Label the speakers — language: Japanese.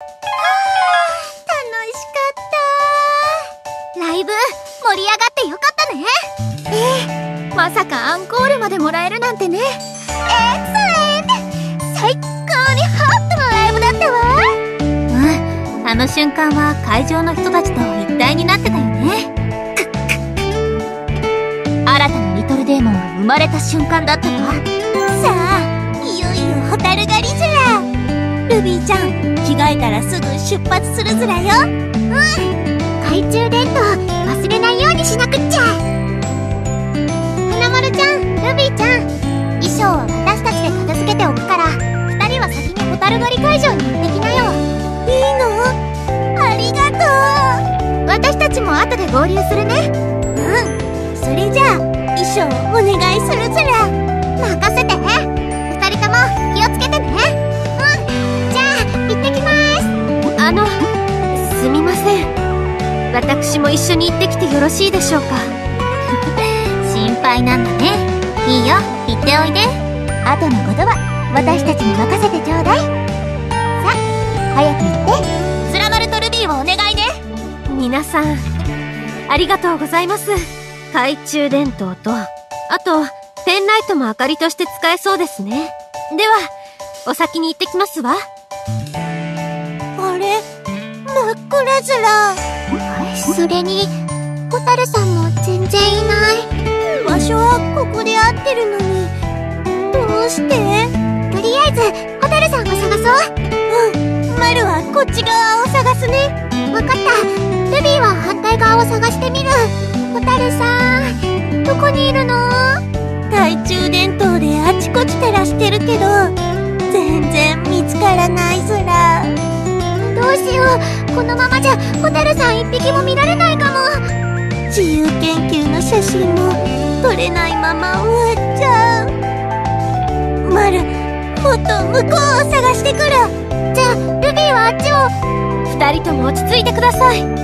Speaker 1: あ楽しかったライブ盛り上がってよかったね。ええまさかアンコールまでもらえるなんてね。エクセレン最高にハッピーなライブだったわ。
Speaker 2: うんあの瞬間は会場の人たちと一体になってたよね。新たなリトルデーモンが生まれた瞬間だったわ。
Speaker 1: さあいよいよホタル狩りずらルビーちゃんえたらすぐ出発するずらよ。うん。懐中電灯忘れないようにしなくっちゃ。花丸ちゃんルビーちゃん衣装は私たちで片付けておくから2人は先にホタル狩り会場に行ってきなよ。いいの？ありがとう。私たちも後で合流するね。うん。それじゃあ衣装お願いするずら。任せてあ
Speaker 2: のすみません。私も一緒に行ってきてよろしいでしょうか。
Speaker 1: 心配なんだね。いいよ。行っておいで。後のことは私たちに任せてちょうだい。さあ早く行って。スラマルトルビーをお願いね。
Speaker 2: 皆さんありがとうございます。懐中電灯とあとペンライトも明かりとして使えそうですね。ではお先に行ってきますわ
Speaker 1: 真っ暗ずらそれにホタルさんも全然いない。場所はここで合ってるのに。どうして？とりあえずホタルさんを探そう。うん。マルはこっち側を探すね。わかった。ルビーは反対側を探してみる。ホタルさんどこにいるの？懐中電灯であちこち照らしてるけどこのままじゃホタルさん一匹も見られないかも。自由研究の写真も撮れないまま終わっちゃう。マルもっと向こうを探してくる。じゃあルビーはあっちを。
Speaker 2: 二人とも落ち着いてください。